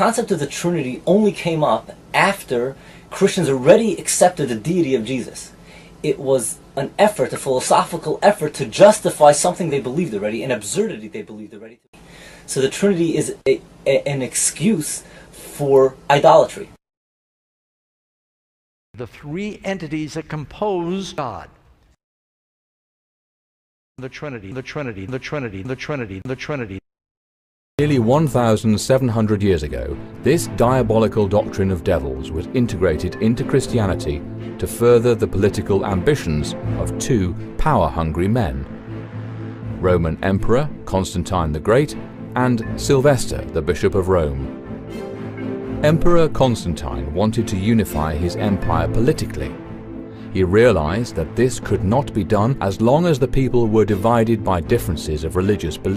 concept of the Trinity only came up after Christians already accepted the deity of Jesus. It was an effort, a philosophical effort to justify something they believed already, an absurdity they believed already. So the Trinity is a, a, an excuse for idolatry. The three entities that compose God. The Trinity, the Trinity, the Trinity, the Trinity, the Trinity. Nearly 1,700 years ago, this diabolical doctrine of devils was integrated into Christianity to further the political ambitions of two power-hungry men. Roman Emperor Constantine the Great and Sylvester, the Bishop of Rome. Emperor Constantine wanted to unify his empire politically. He realized that this could not be done as long as the people were divided by differences of religious belief.